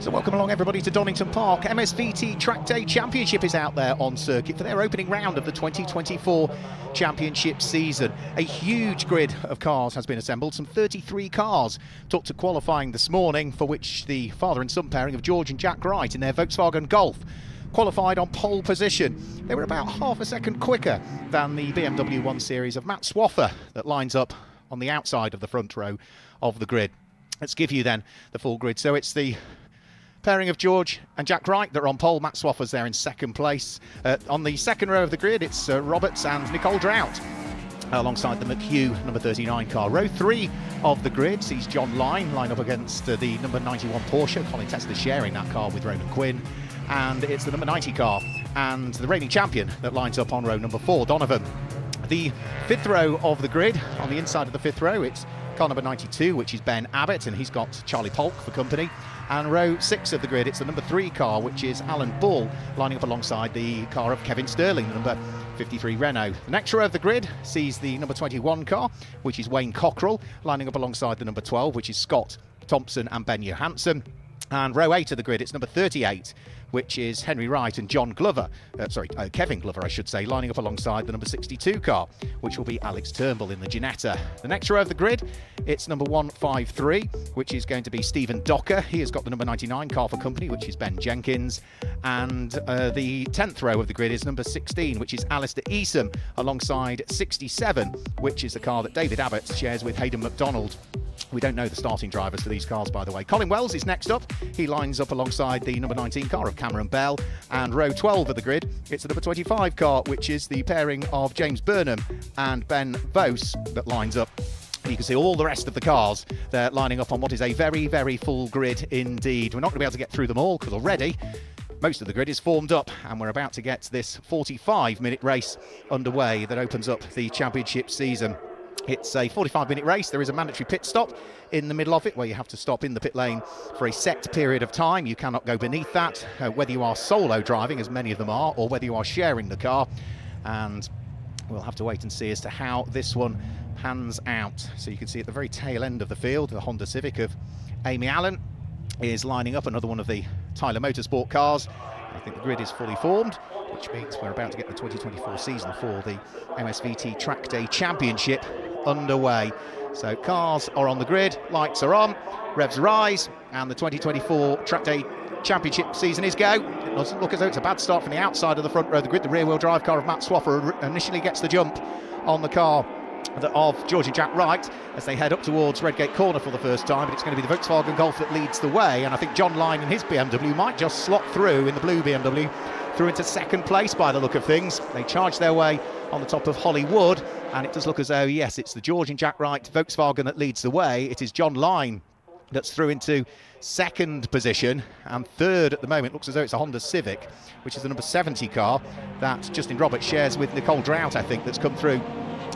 So welcome along everybody to Donington Park. MSVT Track Day Championship is out there on circuit for their opening round of the 2024 championship season. A huge grid of cars has been assembled. Some 33 cars took to qualifying this morning for which the father and son pairing of George and Jack Wright in their Volkswagen Golf qualified on pole position. They were about half a second quicker than the BMW 1 Series of Matt Swaffer that lines up on the outside of the front row of the grid. Let's give you then the full grid. So it's the pairing of George and Jack Wright that are on pole. Matt Swaffer's there in second place. Uh, on the second row of the grid, it's uh, Roberts and Nicole Drought alongside the McHugh number 39 car. Row three of the grid sees John Line line up against uh, the number 91 Porsche. Colin Testa sharing that car with Ronan Quinn. And it's the number 90 car and the reigning champion that lines up on row number four, Donovan. The fifth row of the grid, on the inside of the fifth row, it's car number 92, which is Ben Abbott, and he's got Charlie Polk for company. And row six of the grid, it's the number three car, which is Alan Bull, lining up alongside the car of Kevin Sterling, the number 53 Renault. The next row of the grid sees the number 21 car, which is Wayne Cockrell, lining up alongside the number 12, which is Scott Thompson and Ben Johansson. And row eight of the grid, it's number 38, which is Henry Wright and John Glover, uh, sorry, uh, Kevin Glover, I should say, lining up alongside the number 62 car, which will be Alex Turnbull in the Ginetta. The next row of the grid, it's number 153, which is going to be Stephen Docker. He has got the number 99 car for company, which is Ben Jenkins. And uh, the 10th row of the grid is number 16, which is Alistair Easom, alongside 67, which is the car that David Abbott shares with Hayden McDonald. We don't know the starting drivers for these cars, by the way. Colin Wells is next up. He lines up alongside the number 19 car of Cameron Bell. And row 12 of the grid, it's the number 25 car, which is the pairing of James Burnham and Ben Vos that lines up. You can see all the rest of the cars. They're lining up on what is a very, very full grid indeed. We're not going to be able to get through them all because already most of the grid is formed up and we're about to get this 45 minute race underway that opens up the championship season. It's a 45 minute race. There is a mandatory pit stop in the middle of it where you have to stop in the pit lane for a set period of time. You cannot go beneath that, uh, whether you are solo driving, as many of them are, or whether you are sharing the car. And we'll have to wait and see as to how this one pans out. So you can see at the very tail end of the field, the Honda Civic of Amy Allen is lining up another one of the Tyler Motorsport cars. I think the grid is fully formed, which means we're about to get the 2024 season for the MSVT Track Day Championship underway. So cars are on the grid, lights are on, revs rise, and the 2024 Track Day Championship season is go. It doesn't look as though it's a bad start from the outside of the front row of the grid. The rear-wheel drive car of Matt Swaffer initially gets the jump on the car of George and Jack Wright as they head up towards Redgate Corner for the first time. But it's going to be the Volkswagen Golf that leads the way, and I think John Line and his BMW might just slot through in the blue BMW through into second place by the look of things. They charge their way on the top of Hollywood, and it does look as though, yes, it's the George and Jack Wright Volkswagen that leads the way. It is John Line that's through into second position and third at the moment looks as though it's a Honda Civic which is the number 70 car that Justin Roberts shares with Nicole Drought I think that's come through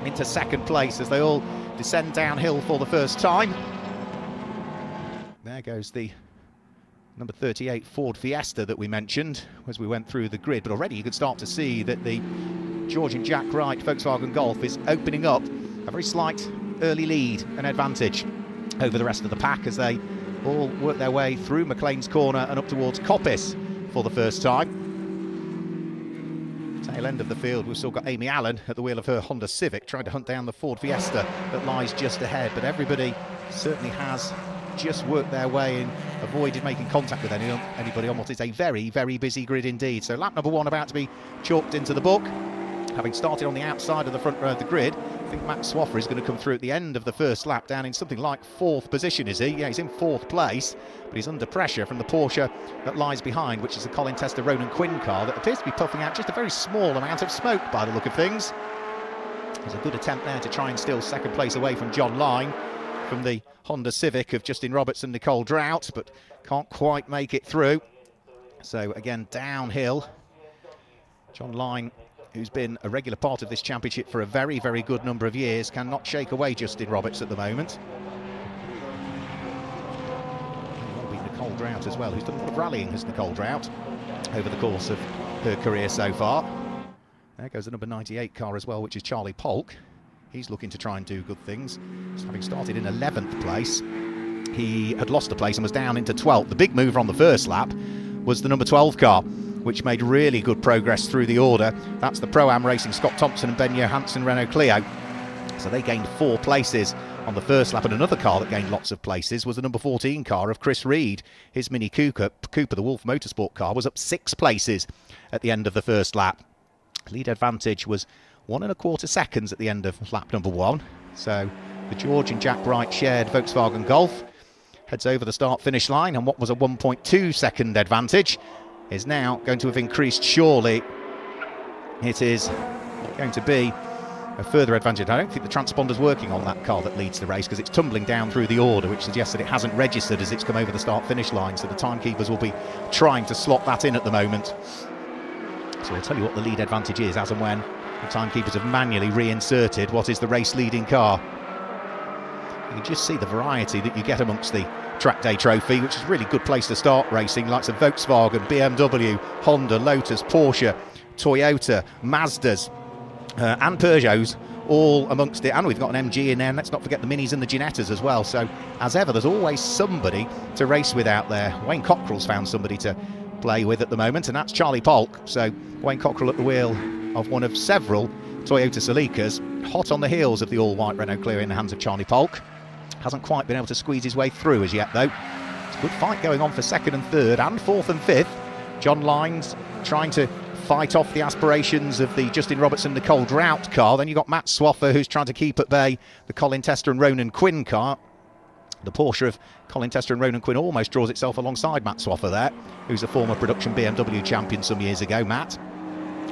into second place as they all descend downhill for the first time there goes the number 38 Ford Fiesta that we mentioned as we went through the grid but already you can start to see that the George and Jack Wright Volkswagen Golf is opening up a very slight early lead and advantage over the rest of the pack as they all work their way through McLean's corner and up towards Coppice for the first time. Tail end of the field, we've still got Amy Allen at the wheel of her Honda Civic trying to hunt down the Ford Fiesta that lies just ahead, but everybody certainly has just worked their way and avoided making contact with any, anybody on what is a very, very busy grid indeed. So lap number one about to be chalked into the book having started on the outside of the front row of the grid. I think Matt Swaffer is going to come through at the end of the first lap down in something like fourth position, is he? Yeah, he's in fourth place, but he's under pressure from the Porsche that lies behind, which is the Colin Testa Ronan Quinn car that appears to be puffing out just a very small amount of smoke by the look of things. There's a good attempt there to try and steal second place away from John Line from the Honda Civic of Justin Roberts and Nicole Drought, but can't quite make it through. So again, downhill. John Line who's been a regular part of this championship for a very, very good number of years, cannot shake away Justin Roberts at the moment. Nicole Drought as well, who's done a lot of rallying as Nicole Drought over the course of her career so far. There goes the number 98 car as well, which is Charlie Polk. He's looking to try and do good things. Just having started in 11th place, he had lost a place and was down into 12th. The big mover on the first lap was the number 12 car, which made really good progress through the order. That's the Pro Am Racing Scott Thompson and Ben Johansson Renault Clio. So they gained four places on the first lap, and another car that gained lots of places was the number 14 car of Chris Reed. His Mini Cooper, Cooper, the Wolf Motorsport car, was up six places at the end of the first lap. Lead advantage was one and a quarter seconds at the end of lap number one. So the George and Jack Wright shared Volkswagen Golf heads over the start finish line, and what was a 1.2 second advantage is now going to have increased surely. It is going to be a further advantage. I don't think the transponder's working on that car that leads the race because it's tumbling down through the order, which suggests that it hasn't registered as it's come over the start finish line. So the timekeepers will be trying to slot that in at the moment. So I'll tell you what the lead advantage is as and when the timekeepers have manually reinserted what is the race leading car. You can just see the variety that you get amongst the track day trophy, which is a really good place to start racing, likes of Volkswagen, BMW, Honda, Lotus, Porsche, Toyota, Mazdas, uh, and Peugeots all amongst it. And we've got an MG in there. And let's not forget the Minis and the Ginettas as well. So, as ever, there's always somebody to race with out there. Wayne Cockrell's found somebody to play with at the moment, and that's Charlie Polk. So, Wayne Cockrell at the wheel of one of several Toyota Celicas, hot on the heels of the all white Renault Clio in the hands of Charlie Polk. Hasn't quite been able to squeeze his way through as yet, though. It's a good fight going on for second and third, and fourth and fifth. John Lines trying to fight off the aspirations of the Justin Robertson Nicole Drought car. Then you've got Matt Swaffer who's trying to keep at bay the Colin Testa and Ronan Quinn car. The Porsche of Colin Testa and Ronan Quinn almost draws itself alongside Matt Swaffer there, who's a former production BMW champion some years ago. Matt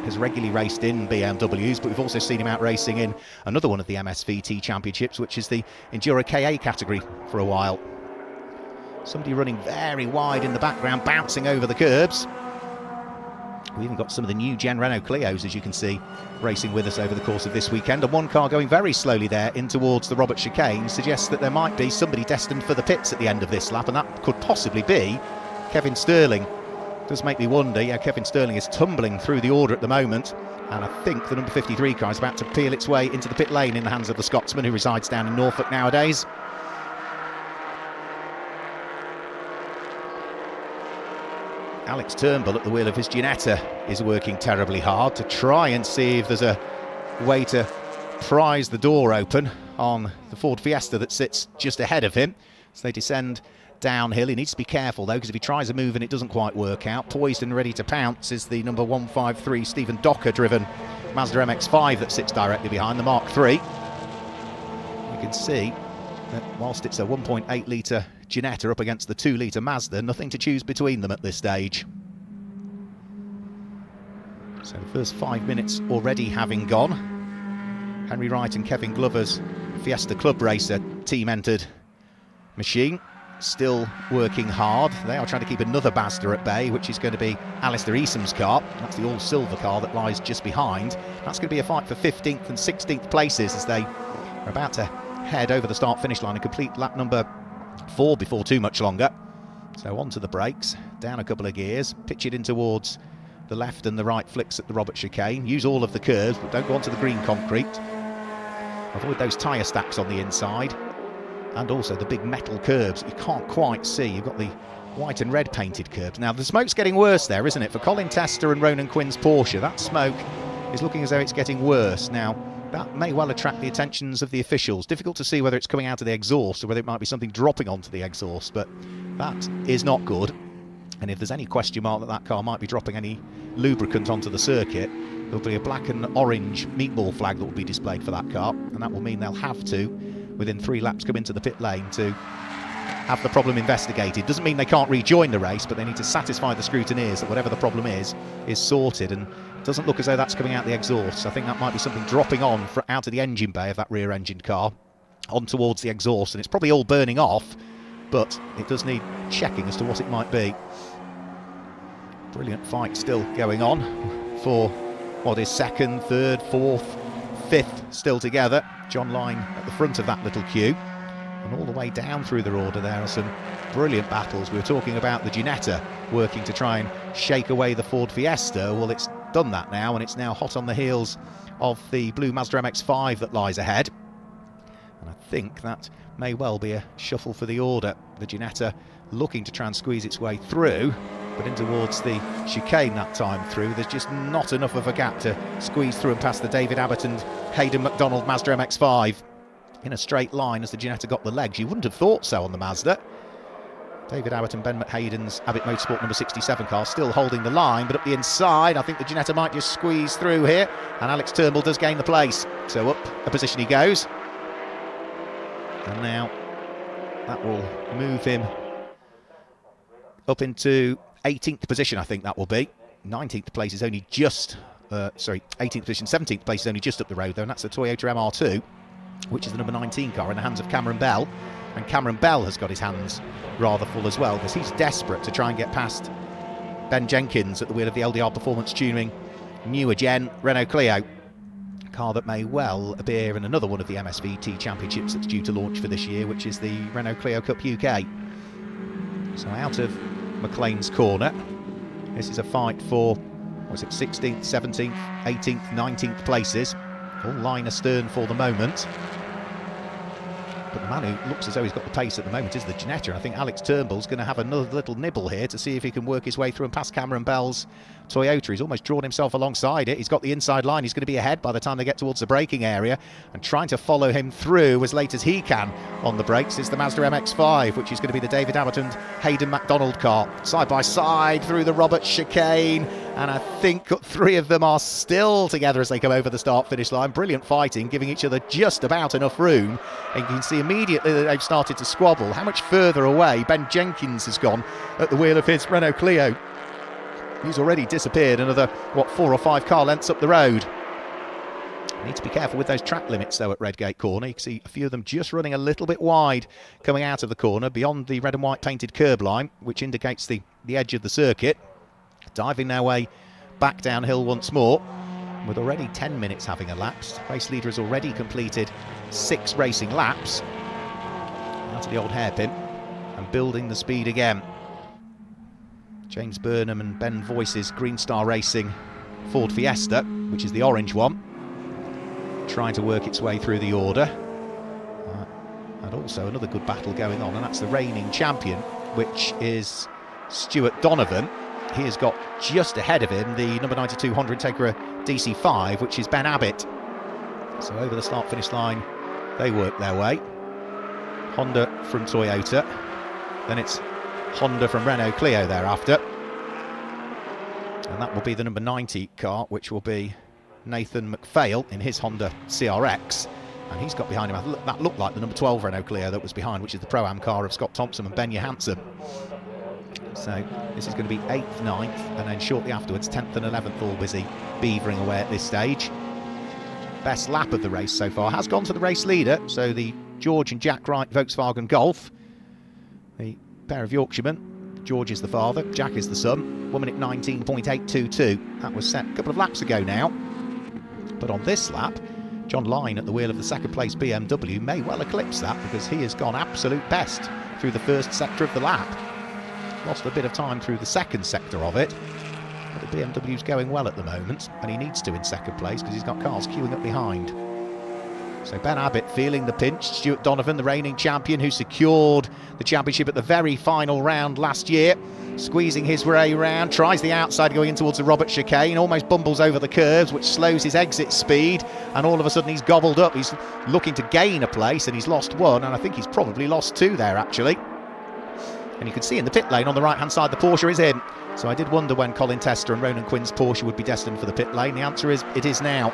has regularly raced in BMWs, but we've also seen him out racing in another one of the MSVT championships, which is the Enduro KA category for a while. Somebody running very wide in the background, bouncing over the curbs. We've even got some of the new gen Renault Clios, as you can see, racing with us over the course of this weekend. And one car going very slowly there in towards the Robert chicane suggests that there might be somebody destined for the pits at the end of this lap, and that could possibly be Kevin Sterling. Does make me wonder. Yeah, Kevin Sterling is tumbling through the order at the moment, and I think the number 53 car is about to peel its way into the pit lane in the hands of the Scotsman who resides down in Norfolk nowadays. Alex Turnbull at the wheel of his Ginetta is working terribly hard to try and see if there's a way to prise the door open on the Ford Fiesta that sits just ahead of him. As they descend downhill, he needs to be careful though, because if he tries a move and it doesn't quite work out, poised and ready to pounce is the number 153 Stephen Docker driven Mazda MX-5 that sits directly behind the Mark III. You can see that whilst it's a 1.8 litre Ginetta up against the 2 litre Mazda, nothing to choose between them at this stage. So the first five minutes already having gone. Henry Wright and Kevin Glover's Fiesta Club Racer team entered machine still working hard. They are trying to keep another Mazda at bay, which is going to be Alistair Easom's car. That's the all-silver car that lies just behind. That's going to be a fight for 15th and 16th places as they are about to head over the start-finish line and complete lap number four before too much longer. So onto the brakes, down a couple of gears, pitch it in towards the left and the right flicks at the Robert chicane. Use all of the curves, but don't go onto the green concrete. Avoid those tyre stacks on the inside. And also the big metal curbs you can't quite see. You've got the white and red painted curbs. Now, the smoke's getting worse there, isn't it? For Colin Testa and Ronan Quinn's Porsche, that smoke is looking as though it's getting worse. Now, that may well attract the attentions of the officials. Difficult to see whether it's coming out of the exhaust or whether it might be something dropping onto the exhaust, but that is not good. And if there's any question mark that that car might be dropping any lubricant onto the circuit, there'll be a black and orange meatball flag that will be displayed for that car, and that will mean they'll have to, within three laps, come into the pit lane to have the problem investigated. Doesn't mean they can't rejoin the race, but they need to satisfy the scrutineers that whatever the problem is, is sorted. And doesn't look as though that's coming out the exhaust. I think that might be something dropping on for, out of the engine bay of that rear engine car on towards the exhaust, and it's probably all burning off, but it does need checking as to what it might be. Brilliant fight still going on for what is second, third, fourth, fifth still together. John Line at the front of that little queue. And all the way down through the order there are some brilliant battles. We were talking about the Ginetta working to try and shake away the Ford Fiesta. Well, it's done that now, and it's now hot on the heels of the blue Mazda MX-5 that lies ahead. And I think that may well be a shuffle for the order. The Ginetta looking to try and squeeze its way through, but in towards the chicane that time through. There's just not enough of a gap to squeeze through and past the David Abbott and Hayden McDonald Mazda MX-5 in a straight line as the Ginetta got the legs. You wouldn't have thought so on the Mazda. David Abbott and Ben McHaden's Abbott Motorsport number 67 car still holding the line, but up the inside, I think the Ginetta might just squeeze through here, and Alex Turnbull does gain the place. So up a position he goes. And now that will move him up into 18th position, I think that will be. 19th place is only just, uh, sorry, 18th position, 17th place is only just up the road, though, and that's the Toyota MR2, which is the number 19 car in the hands of Cameron Bell. And Cameron Bell has got his hands rather full as well, because he's desperate to try and get past Ben Jenkins at the wheel of the LDR Performance Tuning newer gen Renault Clio. Car that may well appear in another one of the MSVT championships that's due to launch for this year, which is the Renault Clio Cup UK. So out of McLean's corner. This is a fight for, was it 16th, 17th, 18th, 19th places. All line astern for the moment. But the man who looks as though he's got the pace at the moment is the Ginetta. I think Alex Turnbull's going to have another little nibble here to see if he can work his way through and pass Cameron Bell's Toyota. He's almost drawn himself alongside it. He's got the inside line. He's going to be ahead by the time they get towards the braking area. And trying to follow him through as late as he can on the brakes is the Mazda MX-5, which is going to be the David Abbott and Hayden McDonald car. Side by side through the Robert chicane. And I think three of them are still together as they come over the start-finish line. Brilliant fighting, giving each other just about enough room. And you can see immediately that they've started to squabble. How much further away Ben Jenkins has gone at the wheel of his Renault Clio. He's already disappeared another, what, four or five car lengths up the road. Need to be careful with those track limits, though, at Redgate Corner. You can see a few of them just running a little bit wide coming out of the corner beyond the red and white painted curb line, which indicates the, the edge of the circuit. Diving their way back downhill once more. With already 10 minutes having elapsed, race leader has already completed six racing laps out of the old hairpin and building the speed again. James Burnham and Ben Voice's Green Star Racing Ford Fiesta, which is the orange one, trying to work its way through the order. Uh, and also another good battle going on, and that's the reigning champion, which is Stuart Donovan. He has got just ahead of him the number 92 Honda Integra DC5, which is Ben Abbott. So over the start finish line, they work their way. Honda from Toyota, then it's Honda from Renault Clio thereafter. And that will be the number 90 car, which will be Nathan McPhail in his Honda CRX. And he's got behind him, that looked like the number 12 Renault Clio that was behind, which is the Pro-Am car of Scott Thompson and Ben Johansson. So this is going to be 8th, 9th, and then shortly afterwards, 10th and 11th all busy beavering away at this stage. Best lap of the race so far has gone to the race leader, so the George and Jack Wright Volkswagen Golf. The pair of Yorkshiremen. George is the father, Jack is the son. One minute 19.822. That was set a couple of laps ago now. But on this lap, John Line at the wheel of the second place BMW may well eclipse that because he has gone absolute best through the first sector of the lap. Lost a bit of time through the second sector of it. But the BMW's going well at the moment, and he needs to in second place because he's got cars queuing up behind. So Ben Abbott feeling the pinch. Stuart Donovan, the reigning champion, who secured the championship at the very final round last year, squeezing his way around, tries the outside going in towards the Robert chicane, almost bumbles over the curves, which slows his exit speed, and all of a sudden he's gobbled up. He's looking to gain a place, and he's lost one, and I think he's probably lost two there actually. And you can see in the pit lane on the right hand side, the Porsche is in. So I did wonder when Colin Testa and Ronan Quinn's Porsche would be destined for the pit lane. The answer is it is now.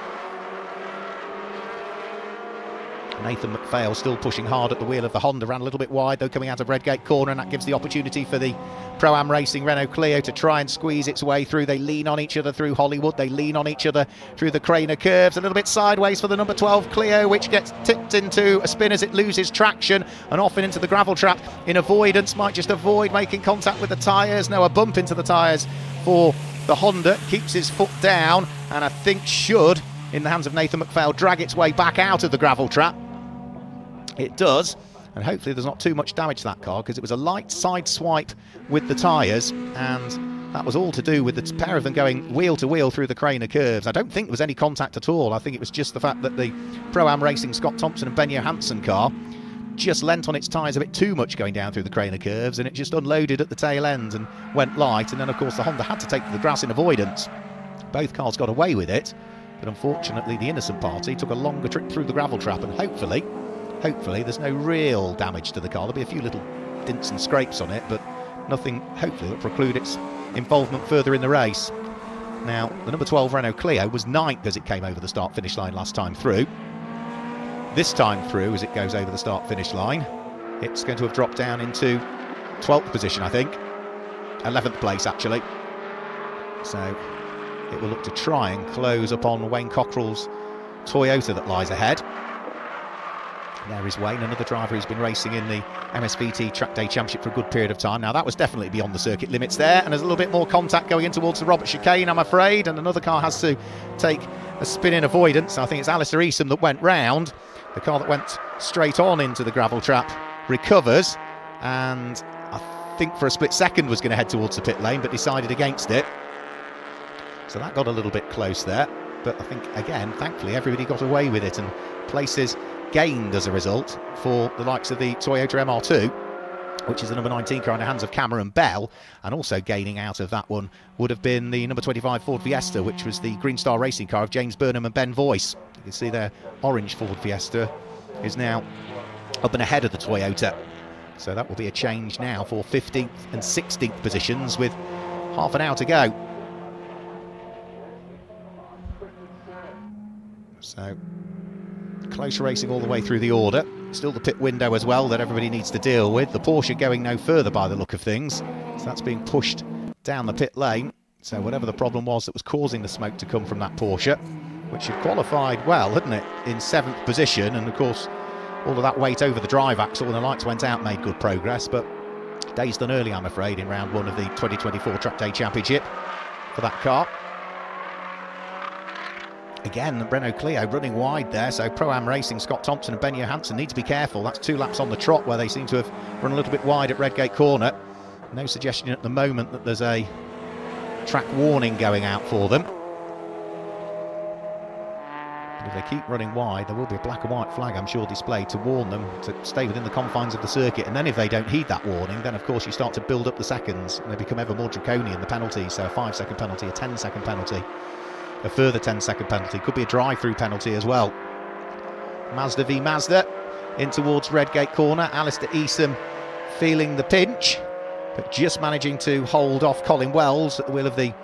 Nathan McPhail still pushing hard at the wheel of the Honda, ran a little bit wide though coming out of Redgate corner and that gives the opportunity for the Pro-Am Racing Renault Clio to try and squeeze its way through. They lean on each other through Hollywood, they lean on each other through the Craner curves, a little bit sideways for the number 12 Clio which gets tipped into a spin as it loses traction and off into the gravel trap in avoidance, might just avoid making contact with the tyres, now a bump into the tyres for the Honda, keeps his foot down and I think should in the hands of Nathan McPhail drag its way back out of the gravel trap it does, and hopefully there's not too much damage to that car because it was a light side swipe with the tyres and that was all to do with the pair of them going wheel to wheel through the Craner curves. I don't think there was any contact at all. I think it was just the fact that the Pro-Am Racing Scott Thompson and Ben Johansson car just lent on its tyres a bit too much going down through the Craner curves and it just unloaded at the tail end and went light. And then, of course, the Honda had to take the grass in avoidance. Both cars got away with it, but unfortunately, the innocent party took a longer trip through the gravel trap. And hopefully, hopefully, there's no real damage to the car. There'll be a few little dints and scrapes on it, but nothing, hopefully, that preclude its involvement further in the race. Now, the number 12 Renault Clio was ninth as it came over the start finish line last time through. This time through, as it goes over the start finish line, it's going to have dropped down into 12th position, I think. 11th place, actually. So it will look to try and close upon Wayne Cockrell's Toyota that lies ahead. There is Wayne, another driver who's been racing in the MSVT Track Day Championship for a good period of time. Now, that was definitely beyond the circuit limits there, and there's a little bit more contact going in towards the Robert chicane, I'm afraid, and another car has to take a spin in avoidance. I think it's Alistair Eastham that went round. The car that went straight on into the gravel trap recovers and I think for a split second was going to head towards the pit lane but decided against it. So that got a little bit close there. But I think, again, thankfully, everybody got away with it and places gained as a result for the likes of the Toyota MR2 which is the number 19 car in the hands of Cameron Bell, and also gaining out of that one would have been the number 25 Ford Fiesta, which was the Green Star Racing car of James Burnham and Ben Voice. You can see their orange Ford Fiesta is now up and ahead of the Toyota. So that will be a change now for 15th and 16th positions with half an hour to go. So close racing all the way through the order. Still the pit window as well that everybody needs to deal with. The Porsche going no further by the look of things. So that's being pushed down the pit lane. So whatever the problem was that was causing the smoke to come from that Porsche, which had qualified well, hadn't it, in seventh position. And of course, all of that weight over the drive axle when the lights went out made good progress. But days done early, I'm afraid, in round one of the 2024 Track Day Championship for that car. Again, Renault Clio running wide there, so Pro-Am Racing, Scott Thompson and Ben Johansson need to be careful. That's two laps on the trot where they seem to have run a little bit wide at Redgate Corner. No suggestion at the moment that there's a track warning going out for them. But if they keep running wide, there will be a black and white flag, I'm sure, displayed to warn them to stay within the confines of the circuit. And then if they don't heed that warning, then of course you start to build up the seconds and they become ever more draconian, the penalties. So a five second penalty, a ten second penalty a further 10 second penalty. Could be a drive through penalty as well. Mazda v Mazda in towards Redgate corner. Alistair Eastham feeling the pinch, but just managing to hold off Colin Wells at the wheel of the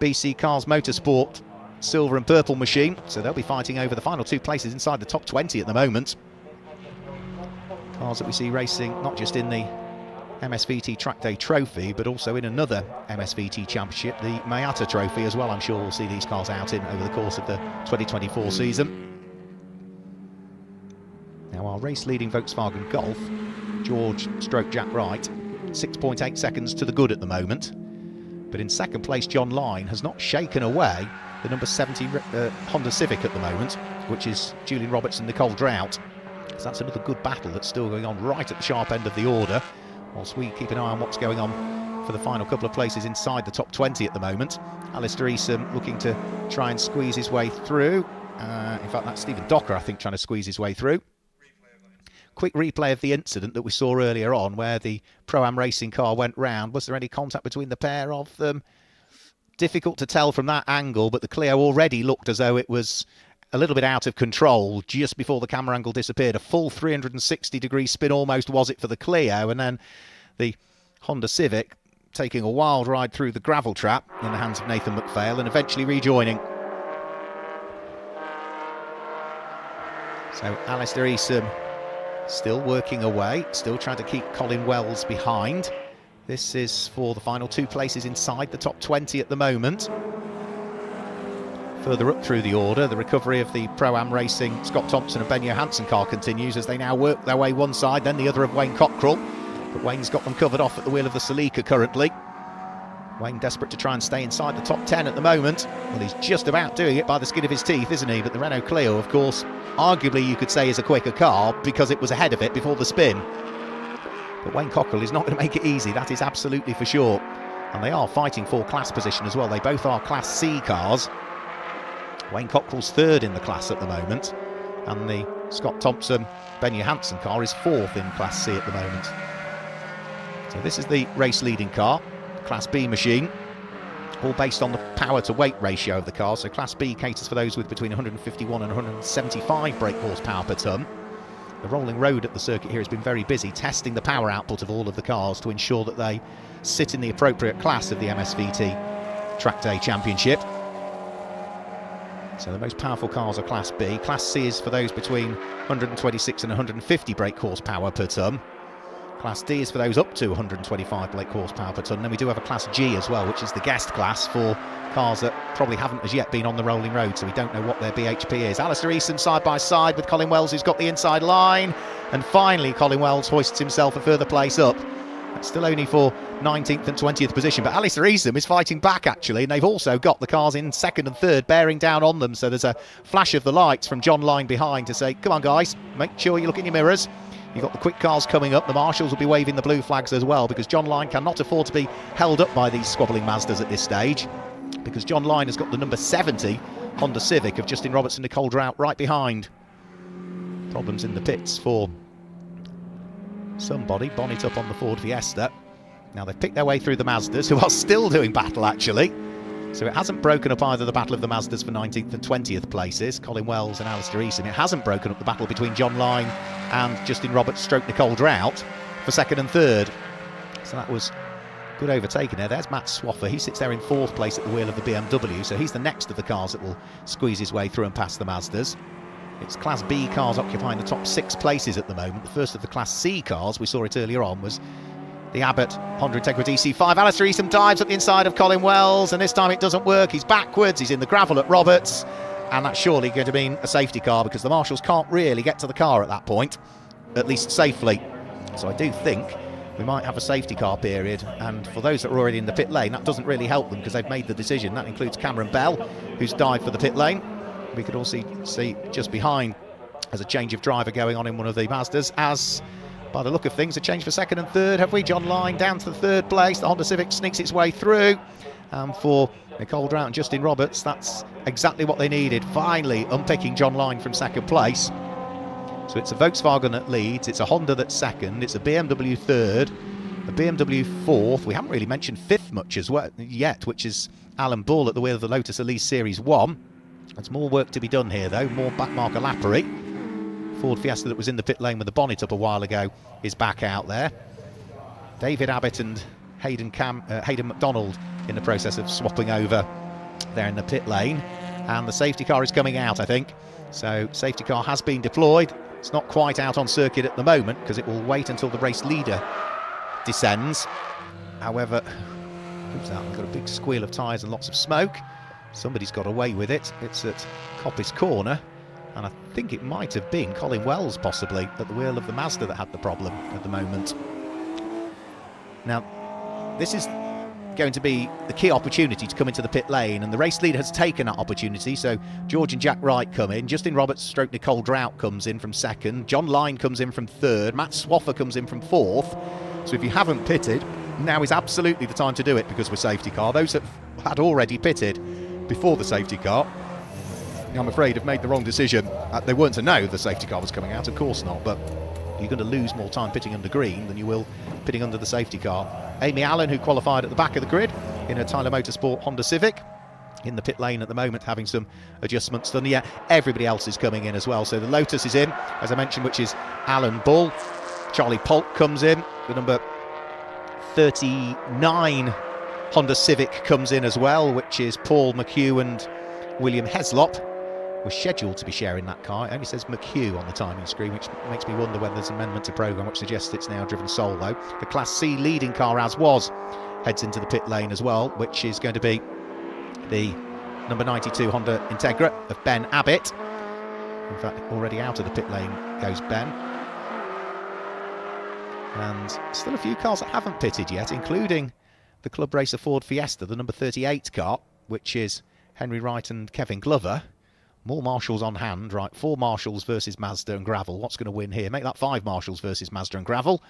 BC Cars Motorsport silver and purple machine. So they'll be fighting over the final two places inside the top 20 at the moment. Cars that we see racing not just in the MSVT Track Day Trophy, but also in another MSVT Championship, the Miata Trophy as well. I'm sure we'll see these cars out in over the course of the 2024 season. Now our race-leading Volkswagen Golf, George Stroke Jack Wright, 6.8 seconds to the good at the moment. But in second place, John Line has not shaken away the number 70 uh, Honda Civic at the moment, which is Julian Roberts and Nicole Drought. So that's another good battle that's still going on right at the sharp end of the order whilst we keep an eye on what's going on for the final couple of places inside the top 20 at the moment. Alistair Eastham looking to try and squeeze his way through. Uh, in fact, that's Stephen Docker, I think, trying to squeeze his way through. Quick replay of the incident that we saw earlier on where the Pro-Am racing car went round. Was there any contact between the pair of them? Difficult to tell from that angle, but the Clio already looked as though it was a little bit out of control just before the camera angle disappeared. A full 360 degree spin almost was it for the Clio, and then the Honda Civic taking a wild ride through the gravel trap in the hands of Nathan McPhail and eventually rejoining. So Alistair Eastham still working away, still trying to keep Colin Wells behind. This is for the final two places inside the top 20 at the moment. Further up through the order, the recovery of the Pro-Am Racing Scott Thompson and Ben Johansson car continues as they now work their way one side, then the other of Wayne Cockrell. But Wayne's got them covered off at the wheel of the Celica currently. Wayne desperate to try and stay inside the top 10 at the moment. Well, he's just about doing it by the skin of his teeth, isn't he? But the Renault Clio, of course, arguably you could say is a quicker car because it was ahead of it before the spin. But Wayne Cockrell is not going to make it easy, that is absolutely for sure. And they are fighting for class position as well. They both are Class C cars. Wayne Cockrell's third in the class at the moment. And the Scott Thompson, Ben Johansson car is fourth in Class C at the moment. So this is the race leading car, Class B machine, all based on the power to weight ratio of the car. So Class B caters for those with between 151 and 175 brake horsepower per tonne. The rolling road at the circuit here has been very busy testing the power output of all of the cars to ensure that they sit in the appropriate class of the MSVT Track Day Championship. So the most powerful cars are Class B. Class C is for those between 126 and 150 brake horsepower per tonne. Class D is for those up to 125 brake horsepower per tonne. Then we do have a Class G as well, which is the guest class for cars that probably haven't as yet been on the rolling road, so we don't know what their BHP is. Alistair Easton side by side with Colin Wells, who's got the inside line. And finally, Colin Wells hoists himself a further place up. Still only for 19th and 20th position, but Alistair Easton is fighting back actually, and they've also got the cars in second and third bearing down on them. So there's a flash of the lights from John Line behind to say, come on guys, make sure you look in your mirrors. You've got the quick cars coming up. The marshals will be waving the blue flags as well because John Line cannot afford to be held up by these squabbling Mazdas at this stage because John Line has got the number 70 Honda Civic of Justin Robertson, Nicole Drought right behind. Problems in the pits for somebody. Bonnet up on the Ford Fiesta. Now they've picked their way through the Mazdas, who are still doing battle actually. So it hasn't broken up either the battle of the Mazdas for 19th and 20th places, Colin Wells and Alistair Easton. It hasn't broken up the battle between John Line and Justin Roberts stroke Nicole Drought for second and third. So that was good overtaking there. There's Matt Swaffer. He sits there in fourth place at the wheel of the BMW, so he's the next of the cars that will squeeze his way through and past the Mazdas. It's Class B cars occupying the top six places at the moment. The first of the Class C cars, we saw it earlier on, was the Abbott Honda Integra DC5. Alistair Easton dives at the inside of Colin Wells, and this time it doesn't work. He's backwards, he's in the gravel at Roberts, and that's surely going to mean a safety car because the marshals can't really get to the car at that point, at least safely. So I do think we might have a safety car period, and for those that are already in the pit lane, that doesn't really help them because they've made the decision. That includes Cameron Bell, who's dived for the pit lane. We could also see just behind as a change of driver going on in one of the Mazdas as by the look of things, a change for second and third. Have we? John Line down to the third place. The Honda Civic sneaks its way through. And for Nicole Drought and Justin Roberts, that's exactly what they needed. Finally, unpicking John Line from second place. So it's a Volkswagen that leads, it's a Honda that's second, it's a BMW third, a BMW fourth. We haven't really mentioned fifth much as well yet, which is Alan Bull at the wheel of the Lotus Elise Series 1. There's more work to be done here, though, more backmarker lappery. Ford Fiesta that was in the pit lane with the bonnet up a while ago is back out there. David Abbott and Hayden, Cam, uh, Hayden McDonald in the process of swapping over there in the pit lane. And the safety car is coming out, I think. So safety car has been deployed. It's not quite out on circuit at the moment because it will wait until the race leader descends. However, who's that? We've got a big squeal of tyres and lots of smoke. Somebody's got away with it. It's at Coppice Corner and I think it might have been Colin Wells possibly at the wheel of the Mazda that had the problem at the moment. Now, this is going to be the key opportunity to come into the pit lane, and the race leader has taken that opportunity. So George and Jack Wright come in, Justin Roberts, stroke Nicole Drought comes in from second, John Line comes in from third, Matt Swaffer comes in from fourth. So if you haven't pitted, now is absolutely the time to do it because we're safety car. Those that had already pitted before the safety car I'm afraid, have made the wrong decision. Uh, they weren't to know the safety car was coming out, of course not, but you're going to lose more time pitting under green than you will pitting under the safety car. Amy Allen, who qualified at the back of the grid in her Tyler Motorsport Honda Civic, in the pit lane at the moment, having some adjustments done. Yeah, everybody else is coming in as well. So the Lotus is in, as I mentioned, which is Alan Bull. Charlie Polk comes in. The number 39 Honda Civic comes in as well, which is Paul McHugh and William Heslop were scheduled to be sharing that car. It only says McHugh on the timing screen, which makes me wonder when there's an amendment to programme which suggests it's now driven solo. The Class C leading car, as was, heads into the pit lane as well, which is going to be the number 92 Honda Integra of Ben Abbott. In fact, already out of the pit lane goes Ben. And still a few cars that haven't pitted yet, including the Club Racer Ford Fiesta, the number 38 car, which is Henry Wright and Kevin Glover. More marshals on hand, right? Four marshals versus Mazda and Gravel. What's going to win here? Make that five marshals versus Mazda and Gravel.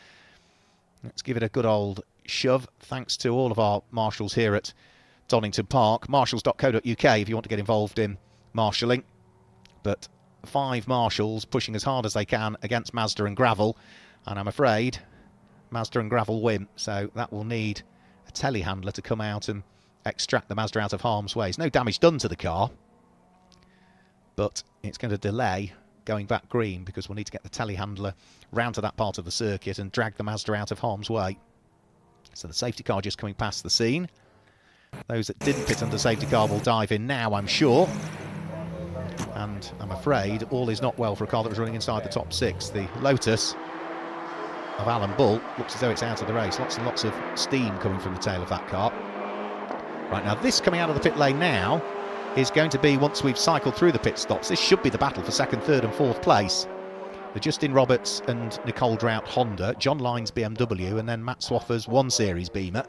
Let's give it a good old shove, thanks to all of our marshals here at Donington Park. Marshals.co.uk if you want to get involved in marshalling. But five marshals pushing as hard as they can against Mazda and Gravel. And I'm afraid Mazda and Gravel win. So that will need telehandler to come out and extract the Mazda out of harm's way. There's no damage done to the car. But it's going to delay going back green because we'll need to get the telehandler round to that part of the circuit and drag the Mazda out of harm's way. So the safety car just coming past the scene. Those that didn't fit under safety car will dive in now, I'm sure. And I'm afraid all is not well for a car that was running inside the top six. The Lotus of Alan Bull looks as though it's out of the race. Lots and lots of steam coming from the tail of that car. Right, now this coming out of the pit lane now is going to be, once we've cycled through the pit stops, this should be the battle for second, third and fourth place. The Justin Roberts and Nicole Drought Honda, John Lynes BMW and then Matt Swaffer's 1 Series Beamer.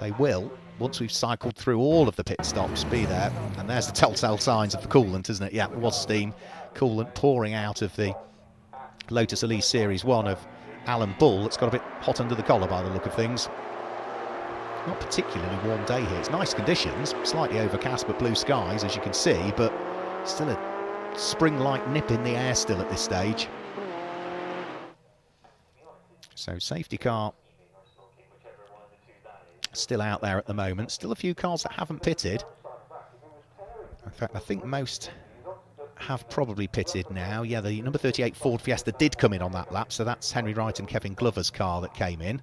They will, once we've cycled through all of the pit stops, be there. And there's the telltale signs of the coolant, isn't it? Yeah, it was steam coolant pouring out of the Lotus Elise Series 1 of Alan Bull. It's got a bit hot under the collar by the look of things. Not particularly warm day here. It's nice conditions, slightly overcast but blue skies as you can see, but still a spring-like nip in the air still at this stage. So safety car still out there at the moment. Still a few cars that haven't pitted. In fact, I think most have probably pitted now. Yeah, the number 38 Ford Fiesta did come in on that lap, so that's Henry Wright and Kevin Glover's car that came in.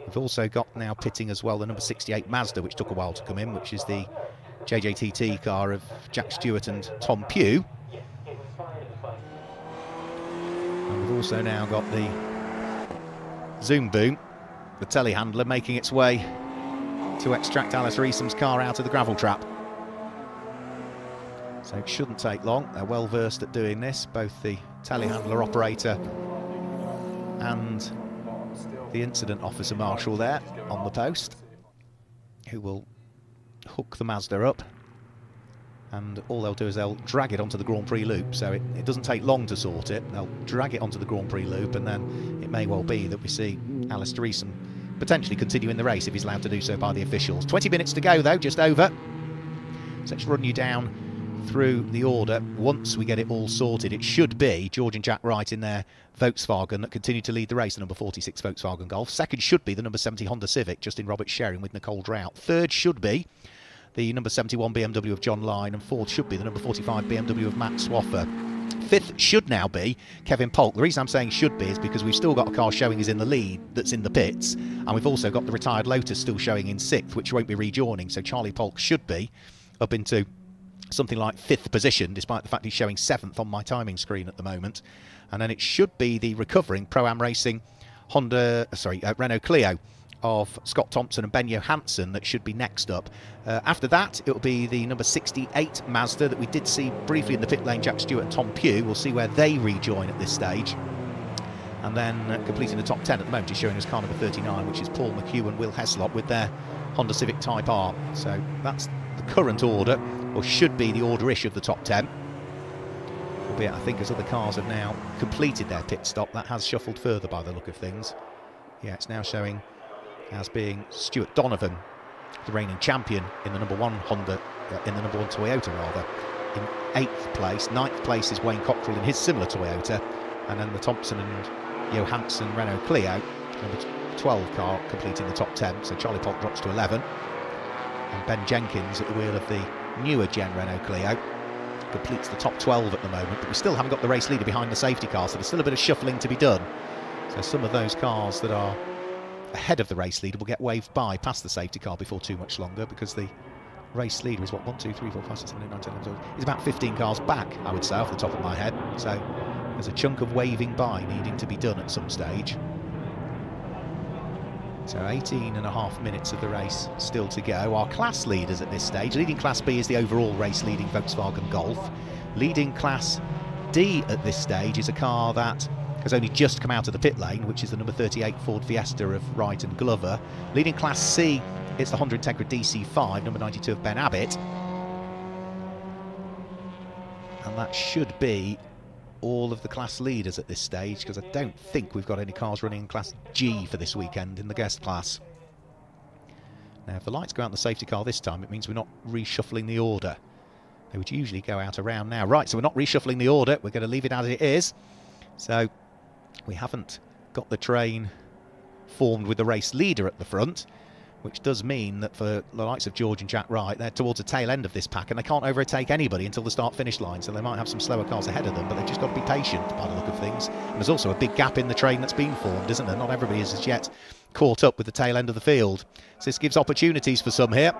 We've also got now pitting as well the number 68 Mazda, which took a while to come in, which is the JJTT car of Jack Stewart and Tom Pugh. And we've also now got the Zoom Boom, the telehandler, making its way to extract Alice Reesom's car out of the gravel trap. So it shouldn't take long. They're well versed at doing this, both the telehandler operator and the incident officer marshal there on the post, who will hook the Mazda up. And all they'll do is they'll drag it onto the Grand Prix loop, so it, it doesn't take long to sort it. They'll drag it onto the Grand Prix loop, and then it may well be that we see Alistair Reesom potentially continuing the race if he's allowed to do so by the officials. 20 minutes to go, though, just over. So let's run you down through the order once we get it all sorted. It should be George and Jack Wright in their Volkswagen that continue to lead the race, the number 46 Volkswagen Golf. Second should be the number 70 Honda Civic, Justin Roberts sharing with Nicole Drought. Third should be the number 71 BMW of John Lyne, and fourth should be the number 45 BMW of Matt Swaffer. Fifth should now be Kevin Polk. The reason I'm saying should be is because we've still got a car showing is in the lead that's in the pits, and we've also got the retired Lotus still showing in sixth, which won't be rejoining. So Charlie Polk should be up into something like fifth position, despite the fact he's showing seventh on my timing screen at the moment. And then it should be the recovering Pro-Am Racing Honda, sorry, uh, Renault Clio of Scott Thompson and Ben Johansson that should be next up. Uh, after that, it will be the number 68 Mazda that we did see briefly in the pit lane, Jack Stewart and Tom Pugh. We'll see where they rejoin at this stage. And then uh, completing the top 10 at the moment is showing us car number 39, which is Paul McHugh and Will Heslop with their Honda Civic Type R. So that's the current order or should be the order-ish of the top 10. Albeit I think as other cars have now completed their pit stop, that has shuffled further by the look of things. Yeah, it's now showing as being Stuart Donovan, the reigning champion in the number one Honda, uh, in the number one Toyota rather, in eighth place. Ninth place is Wayne Cockrell in his similar Toyota, and then the Thompson and Johansson Renault Clio, number 12 car completing the top 10. So Charlie Polk drops to 11, and Ben Jenkins at the wheel of the newer gen Renault Clio. Completes the top 12 at the moment, but we still haven't got the race leader behind the safety car, so there's still a bit of shuffling to be done. So some of those cars that are ahead of the race leader will get waved by past the safety car before too much longer because the race leader is what 1, 2, 3, 4, 5, 6, 7, 8, 9, 10, 11, 12 is about 15 cars back I would say off the top of my head so there's a chunk of waving by needing to be done at some stage so 18 and a half minutes of the race still to go. Our class leaders at this stage, leading Class B is the overall race leading Volkswagen Golf. Leading Class D at this stage is a car that has only just come out of the pit lane, which is the number 38 Ford Fiesta of Wright and Glover. Leading Class C, it's the Honda Integra DC5, number 92 of Ben Abbott. And that should be all of the class leaders at this stage because I don't think we've got any cars running in Class G for this weekend in the guest class. Now, if the lights go out in the safety car this time, it means we're not reshuffling the order. They would usually go out around now. Right, so we're not reshuffling the order. We're going to leave it as it is. So we haven't got the train formed with the race leader at the front, which does mean that for the likes of George and Jack Wright, they're towards the tail end of this pack and they can't overtake anybody until the start finish line. So they might have some slower cars ahead of them, but they've just got to be patient by the look of things. And there's also a big gap in the train that's been formed, isn't there? Not everybody is as yet caught up with the tail end of the field. So this gives opportunities for some here.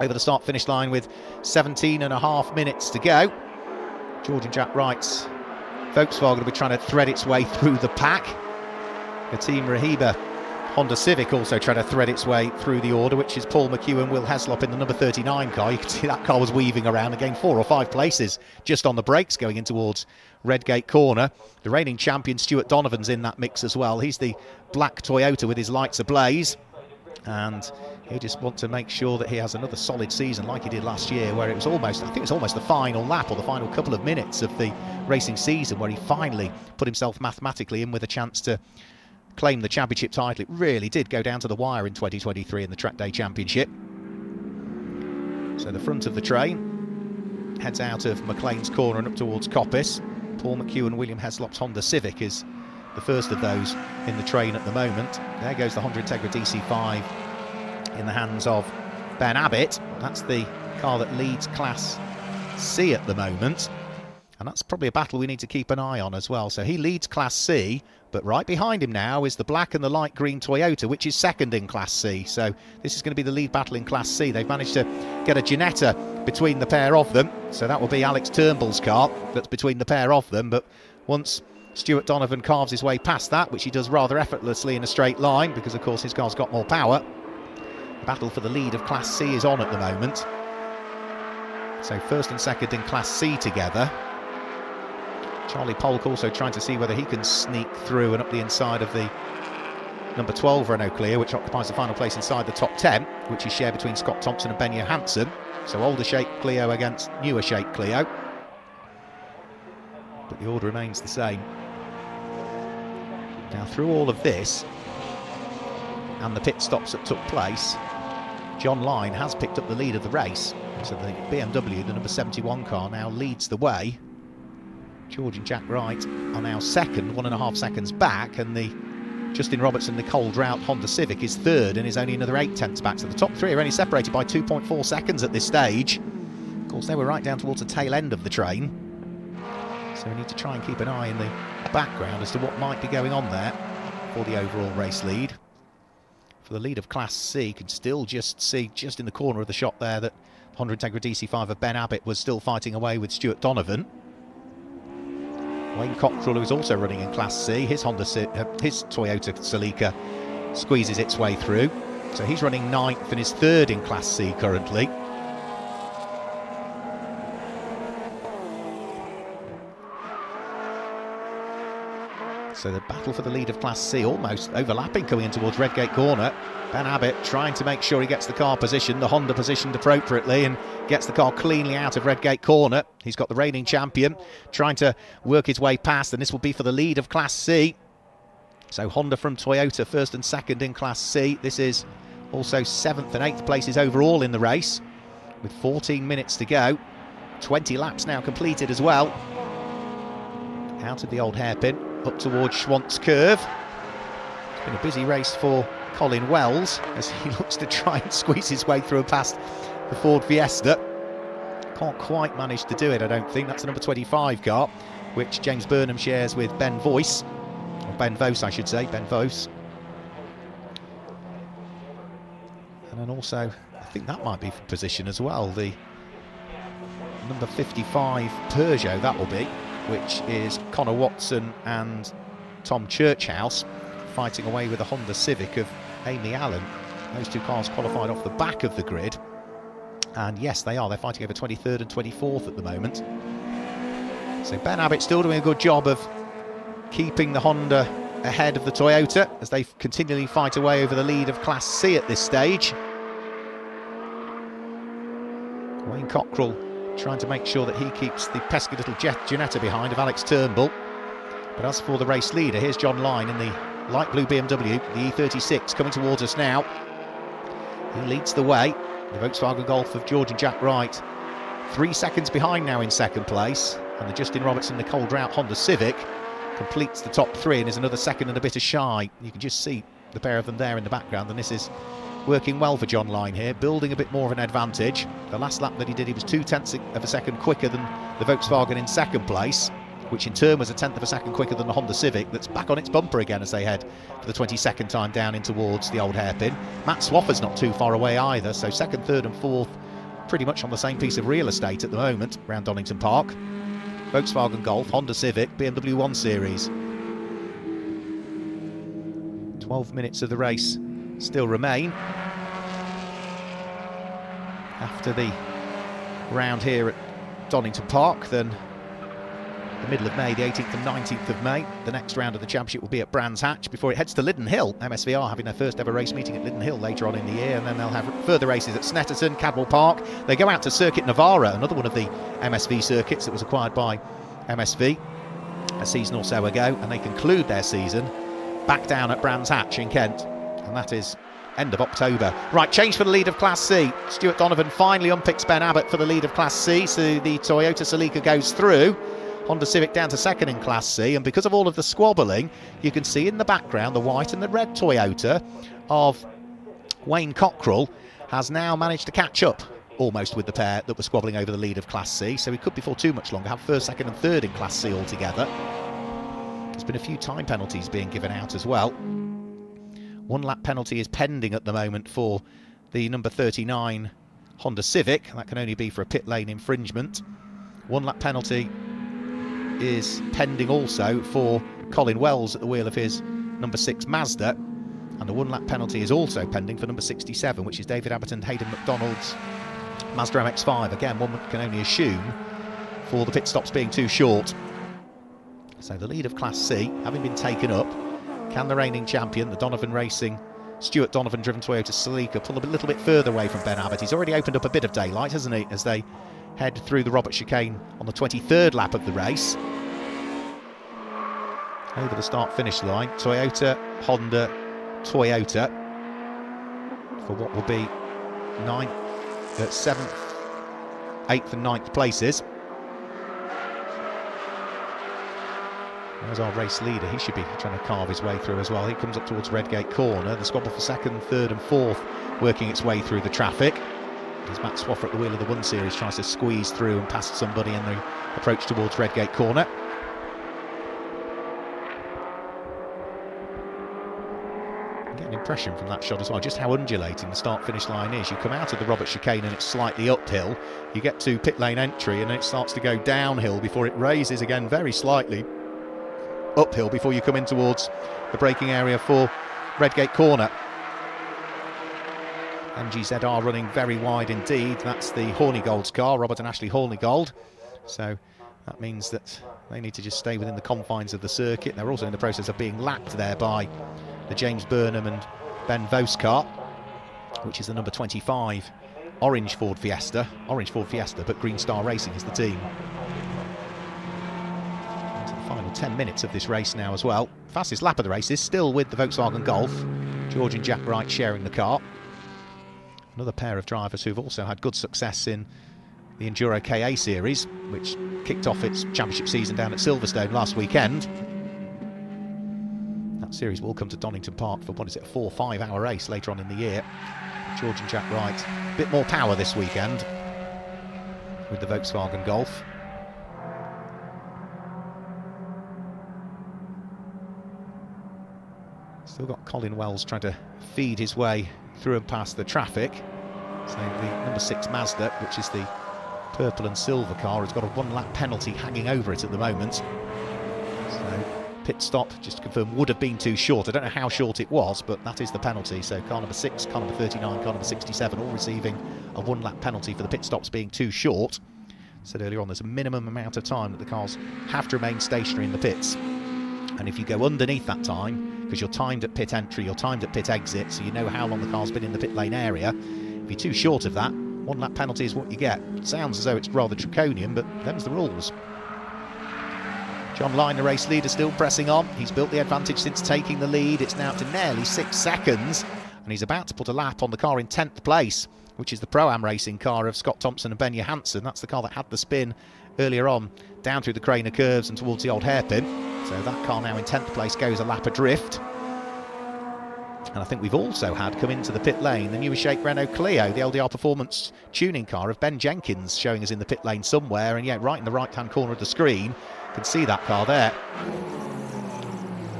Over the start finish line with 17 and a half minutes to go. George and Jack Wright's Volkswagen will be trying to thread its way through the pack. The Team Rahiba Honda Civic also trying to thread its way through the order, which is Paul McHugh and Will Heslop in the number 39 car. You can see that car was weaving around again, four or five places just on the brakes going in towards Redgate Corner. The reigning champion Stuart Donovan's in that mix as well. He's the black Toyota with his lights ablaze. And he just wants to make sure that he has another solid season like he did last year, where it was almost, I think it was almost the final lap or the final couple of minutes of the racing season, where he finally put himself mathematically in with a chance to claim the championship title. It really did go down to the wire in 2023 in the Track Day Championship. So the front of the train heads out of McLean's corner and up towards Coppice. Paul McHugh and William Heslop's Honda Civic is the first of those in the train at the moment. There goes the Honda Integra DC5 in the hands of Ben Abbott. That's the car that leads Class C at the moment. And that's probably a battle we need to keep an eye on as well. So he leads Class C, but right behind him now is the black and the light green Toyota, which is second in Class C. So this is going to be the lead battle in Class C. They've managed to get a Ginetta between the pair of them. So that will be Alex Turnbull's car that's between the pair of them. But once Stuart Donovan carves his way past that, which he does rather effortlessly in a straight line, because of course his car's got more power, the battle for the lead of Class C is on at the moment. So first and second in Class C together. Charlie Polk also trying to see whether he can sneak through and up the inside of the number 12 Renault Clio, which occupies the final place inside the top 10, which is shared between Scott Thompson and Ben Johansson. So older shape Clio against newer shape Clio. But the order remains the same. Now through all of this and the pit stops that took place, John Line has picked up the lead of the race. So the BMW, the number 71 car, now leads the way George and Jack Wright are now second, one and a half seconds back, and the Justin Robertson Nicole Drought Honda Civic is third and is only another eight tenths back. So the top three are only separated by 2.4 seconds at this stage. Of course, they were right down towards the tail end of the train. So we need to try and keep an eye in the background as to what might be going on there for the overall race lead. For the lead of Class C, can still just see just in the corner of the shot there that Honda Integra DC5 of Ben Abbott was still fighting away with Stuart Donovan. Wayne Cockrell, who's also running in Class C, his Honda, uh, his Toyota Celica squeezes its way through. So he's running ninth and is third in Class C currently. So the battle for the lead of Class C almost overlapping coming in towards Redgate Corner. Ben Abbott trying to make sure he gets the car positioned, the Honda positioned appropriately, and gets the car cleanly out of Redgate Corner. He's got the reigning champion trying to work his way past, and this will be for the lead of Class C. So Honda from Toyota, first and second in Class C. This is also seventh and eighth places overall in the race, with 14 minutes to go. 20 laps now completed as well. Out of the old hairpin up towards Schwantz Curve. It's been a busy race for Colin Wells as he looks to try and squeeze his way through past the Ford Fiesta. Can't quite manage to do it, I don't think. That's the number 25 car, which James Burnham shares with Ben Voice, or Ben Vos, I should say, Ben Vos. And then also, I think that might be for position as well, the number 55 Peugeot, that will be which is Connor Watson and Tom Churchhouse fighting away with a Honda Civic of Amy Allen. Those two cars qualified off the back of the grid. And yes, they are. They're fighting over 23rd and 24th at the moment. So Ben Abbott still doing a good job of keeping the Honda ahead of the Toyota as they continually fight away over the lead of Class C at this stage. Wayne Cockrell trying to make sure that he keeps the pesky little Jet Ginetta behind of Alex Turnbull. But as for the race leader, here's John Line in the light blue BMW, the E36, coming towards us now. He leads the way. The Volkswagen Golf of George and Jack Wright. Three seconds behind now in second place. And the Justin Robertson Nicole Drought Honda Civic completes the top three and is another second and a bit of shy. You can just see the pair of them there in the background. And this is working well for John Line here, building a bit more of an advantage. The last lap that he did, he was two tenths of a second quicker than the Volkswagen in second place, which in turn was a tenth of a second quicker than the Honda Civic that's back on its bumper again as they head for the 22nd time down in towards the old hairpin. Matt Swaffer's not too far away either, so second, third and fourth pretty much on the same piece of real estate at the moment around Donington Park. Volkswagen Golf, Honda Civic, BMW 1 Series. 12 minutes of the race still remain. After the round here at Donington Park, then the middle of May, the 18th and 19th of May. The next round of the championship will be at Brands Hatch before it heads to Lydden Hill. MSVR having their first ever race meeting at Lydden Hill later on in the year, and then they'll have further races at Snetterton, Cadwell Park. They go out to Circuit Navarra, another one of the MSV circuits that was acquired by MSV a season or so ago, and they conclude their season back down at Brands Hatch in Kent, and that is end of October. Right, change for the lead of Class C. Stuart Donovan finally unpicks Ben Abbott for the lead of Class C, so the Toyota Celica goes through. Honda Civic down to second in Class C, and because of all of the squabbling, you can see in the background the white and the red Toyota of Wayne Cockrell has now managed to catch up almost with the pair that were squabbling over the lead of Class C, so he could, before too much longer, have first, second, and third in Class C altogether. There's been a few time penalties being given out as well. One lap penalty is pending at the moment for the number 39 Honda Civic. That can only be for a pit lane infringement. One lap penalty is pending also for Colin Wells at the wheel of his number 6 Mazda. And the one lap penalty is also pending for number 67, which is David Abbott and Hayden McDonald's Mazda MX-5. Again, one can only assume for the pit stops being too short. So the lead of Class C having been taken up, can the reigning champion, the Donovan Racing Stuart Donovan driven Toyota Celica pull a little bit further away from Ben Abbott? He's already opened up a bit of daylight, hasn't he, as they head through the Robert chicane on the 23rd lap of the race. Over the start-finish line, Toyota, Honda, Toyota for what will be ninth, uh, seventh, eighth and ninth places. There's our race leader. He should be trying to carve his way through as well. He comes up towards Redgate Corner. The squabble for second, third and fourth working its way through the traffic. As Matt Swaffer at the wheel of the 1 Series tries to squeeze through and past somebody in the approach towards Redgate Corner. get an impression from that shot as well, just how undulating the start-finish line is. You come out of the Robert chicane and it's slightly uphill. You get to pit lane entry and it starts to go downhill before it raises again very slightly uphill before you come in towards the braking area for Redgate Corner. MGZR running very wide indeed. That's the Hornigold's car, Robert and Ashley Hornigold. So that means that they need to just stay within the confines of the circuit. They're also in the process of being lapped there by the James Burnham and Ben Vos car, which is the number 25 orange Ford Fiesta. Orange Ford Fiesta, but Green Star Racing is the team. 10 minutes of this race now as well. Fastest lap of the race is still with the Volkswagen Golf. George and Jack Wright sharing the car. Another pair of drivers who've also had good success in the Enduro KA series, which kicked off its championship season down at Silverstone last weekend. That series will come to Donington Park for what is it, a four, five hour race later on in the year. George and Jack Wright, a bit more power this weekend with the Volkswagen Golf. Still got Colin Wells trying to feed his way through and past the traffic. So the number six Mazda, which is the purple and silver car, has got a one lap penalty hanging over it at the moment. So pit stop, just to confirm, would have been too short. I don't know how short it was, but that is the penalty. So car number six, car number 39, car number 67, all receiving a one lap penalty for the pit stops being too short. I Said earlier on, there's a minimum amount of time that the cars have to remain stationary in the pits. And if you go underneath that time, because you're timed at pit entry, you're timed at pit exit, so you know how long the car's been in the pit lane area. If you're too short of that, one lap penalty is what you get. Sounds as though it's rather draconian, but them's the rules. John Lyne, the race leader, still pressing on. He's built the advantage since taking the lead. It's now up to nearly six seconds and he's about to put a lap on the car in 10th place, which is the Pro-Am racing car of Scott Thompson and Ben Johansson. That's the car that had the spin earlier on down through the Craner curves and towards the old hairpin. So that car now in 10th place goes a lap adrift. And I think we've also had come into the pit lane the newest shape Renault Clio, the LDR Performance tuning car of Ben Jenkins showing us in the pit lane somewhere. And yeah, right in the right hand corner of the screen, you can see that car there.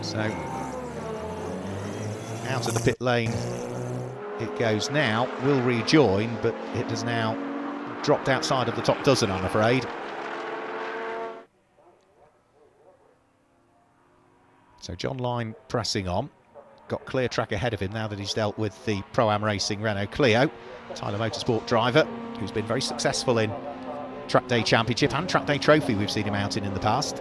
So out of the pit lane it goes now. Will rejoin, but it has now dropped outside of the top dozen, I'm afraid. So John Line pressing on. Got clear track ahead of him now that he's dealt with the Pro-Am Racing Renault Clio. Tyler Motorsport driver, who's been very successful in Track Day Championship and Track Day Trophy we've seen him out in in the past.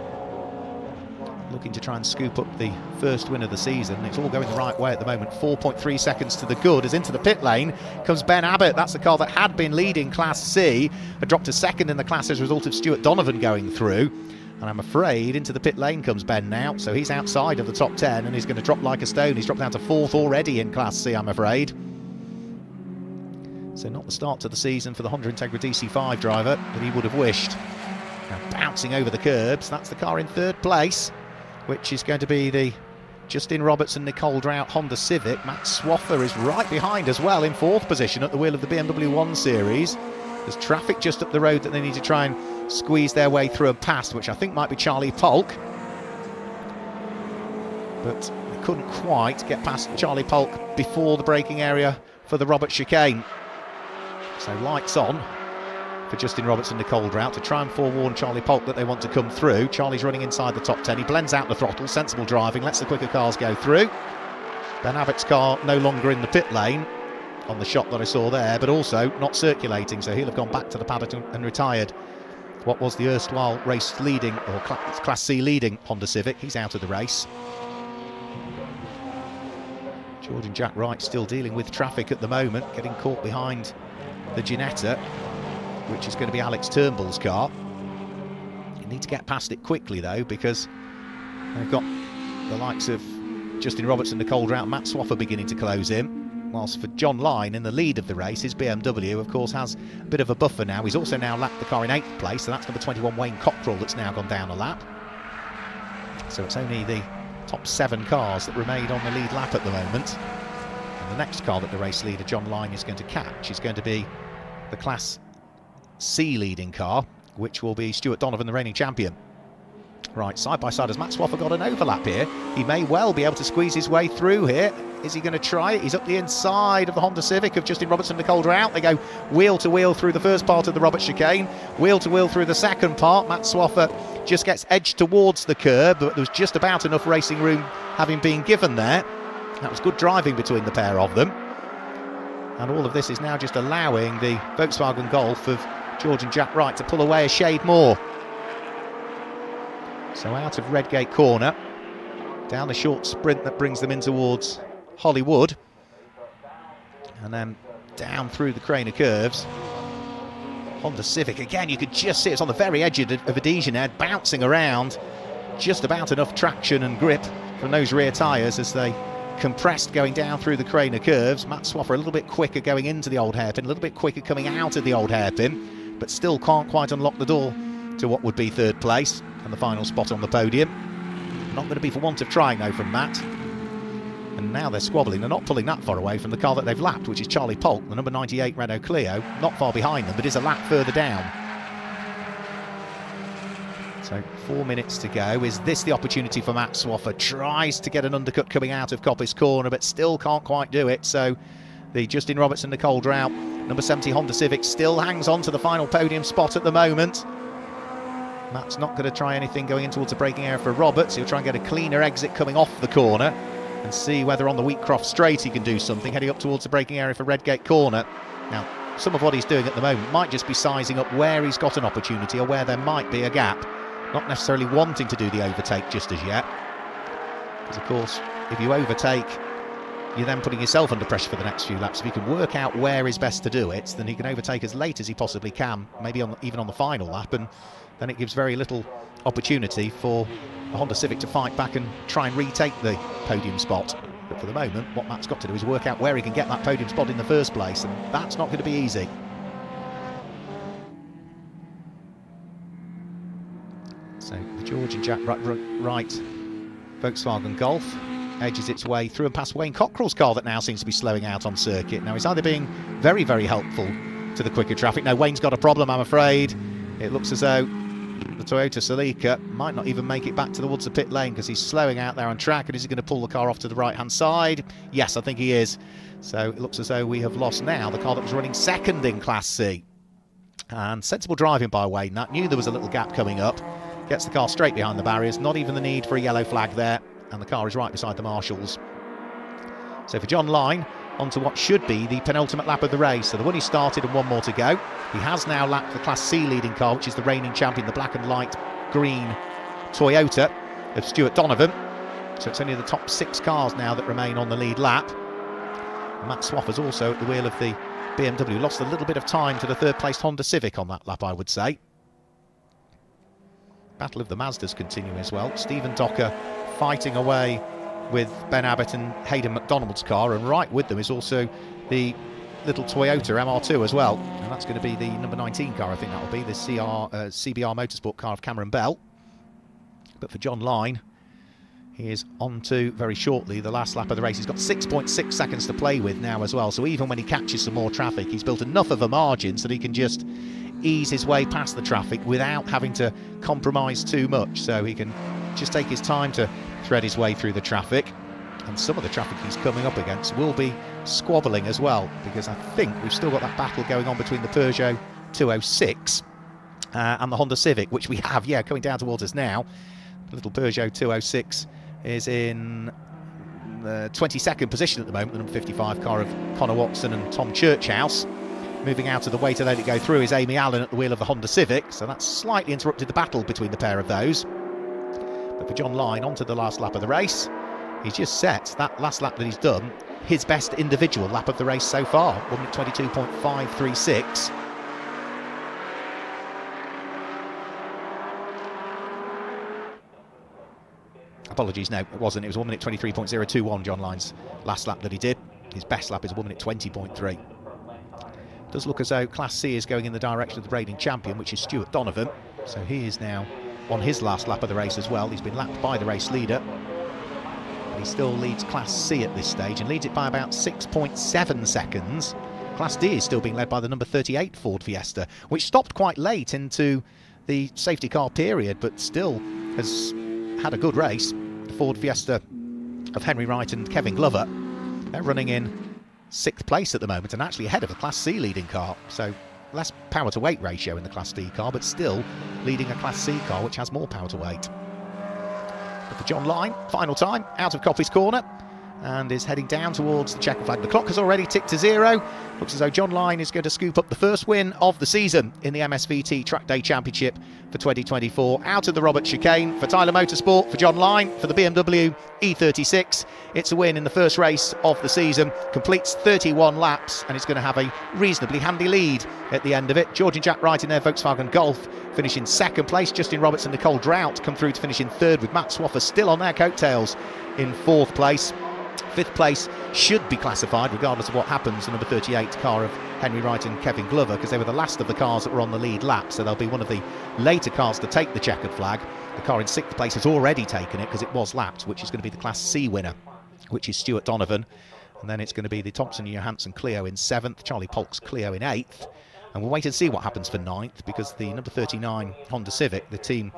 Looking to try and scoop up the first win of the season. It's all going the right way at the moment. 4.3 seconds to the good as into the pit lane comes Ben Abbott. That's the car that had been leading Class C. Had dropped to second in the class as a result of Stuart Donovan going through. And I'm afraid into the pit lane comes Ben now. So he's outside of the top 10 and he's going to drop like a stone. He's dropped down to fourth already in Class C, I'm afraid. So not the start to the season for the Honda Integra DC5 driver that he would have wished. Now bouncing over the curbs, that's the car in third place, which is going to be the Justin Robertson, Nicole Drought Honda Civic. Matt Swaffer is right behind as well in fourth position at the wheel of the BMW 1 Series. There's traffic just up the road that they need to try and squeeze their way through and past, which I think might be Charlie Polk. But they couldn't quite get past Charlie Polk before the braking area for the Robert chicane. So lights on for Justin Robertson, Nicole Drought to try and forewarn Charlie Polk that they want to come through. Charlie's running inside the top 10. He blends out the throttle, sensible driving, lets the quicker cars go through. Ben Abbott's car no longer in the pit lane on the shot that I saw there, but also not circulating, so he'll have gone back to the paddock and retired. What was the erstwhile race leading, or Class C leading Honda Civic, he's out of the race. George and Jack Wright still dealing with traffic at the moment, getting caught behind the Ginetta, which is going to be Alex Turnbull's car. You need to get past it quickly, though, because they've got the likes of Justin Robertson, Nicole Drought, Matt Swaffer beginning to close in whilst for John Line in the lead of the race, his BMW, of course, has a bit of a buffer now. He's also now lapped the car in eighth place, so that's number 21 Wayne Cockrell that's now gone down a lap. So it's only the top seven cars that remain on the lead lap at the moment. And the next car that the race leader, John Line, is going to catch is going to be the Class C leading car, which will be Stuart Donovan, the reigning champion. Right, side by side as Matt Swaffer got an overlap here. He may well be able to squeeze his way through here. Is he going to try it? He's up the inside of the Honda Civic of Justin Robertson, Nicole Drought. They go wheel to wheel through the first part of the Robert chicane, wheel to wheel through the second part. Matt Swaffer just gets edged towards the curb, but there was just about enough racing room having been given there. That was good driving between the pair of them. And all of this is now just allowing the Volkswagen Golf of George and Jack Wright to pull away a shade more. So out of Redgate corner, down the short sprint that brings them in towards Hollywood, and then down through the Craner curves. Honda Civic, again, you could just see it's on the very edge of, of adhesion there, bouncing around. Just about enough traction and grip from those rear tyres as they compressed going down through the Craner curves. Matt Swaffer a little bit quicker going into the old hairpin, a little bit quicker coming out of the old hairpin, but still can't quite unlock the door to what would be third place and the final spot on the podium. Not going to be for want of trying though from Matt. And now they're squabbling. They're not pulling that far away from the car that they've lapped, which is Charlie Polk, the number 98 Renault Clio. Not far behind them, but is a lap further down. So four minutes to go. Is this the opportunity for Matt Swaffer? Tries to get an undercut coming out of Coppice Corner, but still can't quite do it. So the Justin Robertson, Nicole Drought, number 70 Honda Civic still hangs on to the final podium spot at the moment. Matt's not going to try anything going in towards the braking area for Roberts. He'll try and get a cleaner exit coming off the corner and see whether on the Wheatcroft straight he can do something, heading up towards the braking area for Redgate corner. Now, some of what he's doing at the moment might just be sizing up where he's got an opportunity or where there might be a gap, not necessarily wanting to do the overtake just as yet. Because, of course, if you overtake, you're then putting yourself under pressure for the next few laps. If you can work out where is best to do it, then he can overtake as late as he possibly can, maybe on, even on the final lap, and then it gives very little opportunity for a Honda Civic to fight back and try and retake the podium spot. But for the moment, what Matt's got to do is work out where he can get that podium spot in the first place, and that's not going to be easy. So the George and Jack Wright Volkswagen Golf edges its way through and past Wayne Cockrell's car that now seems to be slowing out on circuit. Now he's either being very, very helpful to the quicker traffic. Now Wayne's got a problem, I'm afraid. It looks as though the Toyota Celica might not even make it back towards the pit lane because he's slowing out there on track. And is he going to pull the car off to the right-hand side? Yes, I think he is. So it looks as though we have lost now the car that was running second in Class C. And sensible driving by Wayne. That knew there was a little gap coming up. Gets the car straight behind the barriers. Not even the need for a yellow flag there. And the car is right beside the marshals. So for John Line, onto what should be the penultimate lap of the race. So the one he started and one more to go. He has now lapped the Class C leading car, which is the reigning champion, the black and light green Toyota of Stuart Donovan. So it's only the top six cars now that remain on the lead lap. Matt Swaffers also at the wheel of the BMW. Lost a little bit of time to the third placed Honda Civic on that lap, I would say. Battle of the Mazdas continuing as well. Stephen Docker fighting away with Ben Abbott and Hayden McDonald's car, and right with them is also the little Toyota MR2 as well, and that's going to be the number 19 car, I think that will be, the CR, uh, CBR Motorsport car of Cameron Bell. But for John Line, he is on to very shortly the last lap of the race. He's got 6.6 seconds to play with now as well, so even when he catches some more traffic, he's built enough of a margin so that he can just ease his way past the traffic without having to compromise too much. So he can just take his time to thread his way through the traffic. And some of the traffic he's coming up against will be squabbling as well, because I think we've still got that battle going on between the Peugeot 206 uh, and the Honda Civic, which we have, yeah, coming down towards us now. The little Peugeot 206 is in the 22nd position at the moment, the number 55 car of Connor Watson and Tom Churchhouse. Moving out of the way to let it go through is Amy Allen at the wheel of the Honda Civic, so that's slightly interrupted the battle between the pair of those. But for John Line, onto the last lap of the race. He's just set that last lap that he's done, his best individual lap of the race so far, 1 minute 22.536. Apologies, no, it wasn't. It was 1 minute 23.021, John Line's last lap that he did. His best lap is 1 minute 20.3. Does look as though Class C is going in the direction of the reigning champion, which is Stuart Donovan. So he is now on his last lap of the race as well. He's been lapped by the race leader. But he still leads Class C at this stage and leads it by about 6.7 seconds. Class D is still being led by the number 38 Ford Fiesta, which stopped quite late into the safety car period, but still has had a good race. The Ford Fiesta of Henry Wright and Kevin Glover. They're running in sixth place at the moment and actually ahead of a Class C leading car. So less power to weight ratio in the Class D car, but still leading a Class C car which has more power to weight. But for John Line, final time, out of Coppice corner, and is heading down towards the checker flag. The clock has already ticked to zero. Looks as though John Line is going to scoop up the first win of the season in the MSVT Track Day Championship for 2024. Out of the Robert Chicane for Tyler Motorsport, for John Line, for the BMW E36. It's a win in the first race of the season, completes 31 laps, and it's going to have a reasonably handy lead at the end of it. George and Jack Wright in their Volkswagen Golf finish in second place. Justin Roberts and Nicole Drought come through to finish in third, with Matt Swaffer still on their coattails in fourth place. Fifth place should be classified, regardless of what happens, the number 38 car of Henry Wright and Kevin Glover, because they were the last of the cars that were on the lead lap, so they'll be one of the later cars to take the checkered flag. The car in sixth place has already taken it because it was lapped, which is going to be the Class C winner, which is Stuart Donovan. And then it's going to be the Thompson Johansson Clio in seventh, Charlie Polk's Clio in eighth. And we'll wait and see what happens for ninth because the number 39 Honda Civic, the team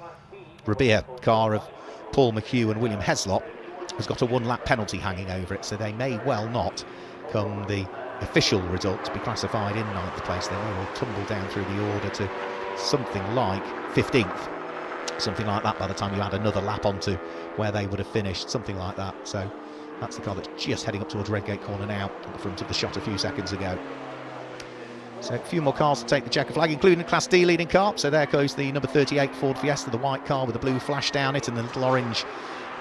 Rabea car of Paul McHugh and William Heslop, has got a one lap penalty hanging over it, so they may well not come the official result to be classified in ninth place. They may well tumble down through the order to something like 15th, something like that by the time you add another lap onto where they would have finished, something like that. So that's the car that's just heading up towards Redgate Corner now at the front of the shot a few seconds ago. So a few more cars to take the checker flag, including Class D leading car. So there goes the number 38 Ford Fiesta, the white car with the blue flash down it and the little orange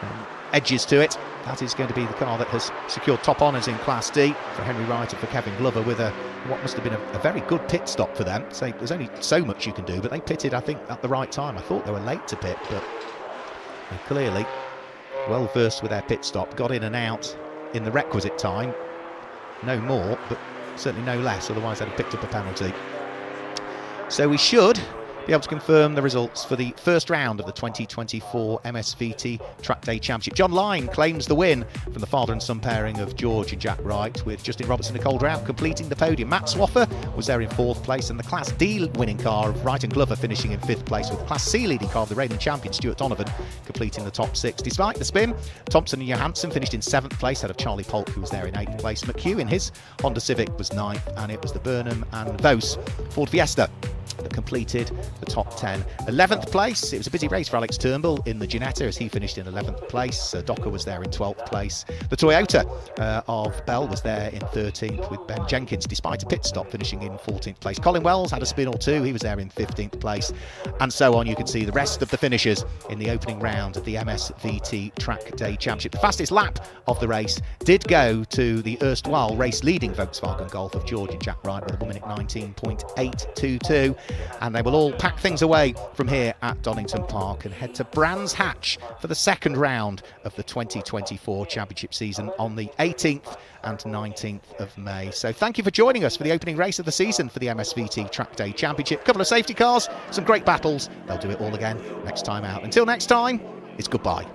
um, edges to it. That is going to be the car that has secured top honours in Class D for Henry Wright and for Kevin Glover with a what must have been a, a, very good pit stop for them. So there's only so much you can do, but they pitted, I think, at the right time. I thought they were late to pit, but clearly well versed with their pit stop, got in and out in the requisite time. No more, but certainly no less, otherwise they'd have picked up a penalty. So we should be able to confirm the results for the first round of the 2024 MSVT Track Day Championship. John Lyne claims the win from the father and son pairing of George and Jack Wright, with Justin Robertson and Cole Drought completing the podium. Matt Swaffer was there in fourth place, and the Class D winning car of Wright and Glover finishing in fifth place, with Class C leading car of the reigning champion Stuart Donovan completing the top six. Despite the spin, Thompson and Johansson finished in seventh place, out of Charlie Polk, who was there in eighth place. McHugh in his Honda Civic was ninth, and it was the Burnham and Vos Ford Fiesta completed the top 10. 11th place, it was a busy race for Alex Turnbull in the Ginetta as he finished in 11th place. Uh, Docker was there in 12th place. The Toyota uh, of Bell was there in 13th with Ben Jenkins, despite a pit stop finishing in 14th place. Colin Wells had a spin or two, he was there in 15th place. And so on, you can see the rest of the finishers in the opening round of the MSVT Track Day Championship. The fastest lap of the race did go to the erstwhile race leading Volkswagen Golf of George and Jack Wright with a 1 minute 19.822 and they will all pack things away from here at Donington Park and head to Brands Hatch for the second round of the 2024 Championship season on the 18th and 19th of May. So thank you for joining us for the opening race of the season for the MSVT Track Day Championship. A couple of safety cars, some great battles. They'll do it all again next time out. Until next time, it's goodbye.